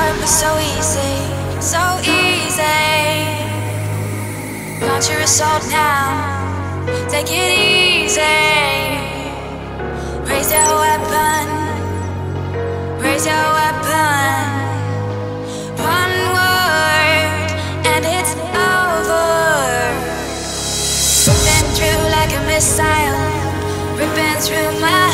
hard but so easy, so easy. Got your assault now, take it easy. Raise your weapon, raise your weapon. missile ripping through my